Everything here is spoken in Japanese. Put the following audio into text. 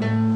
うん。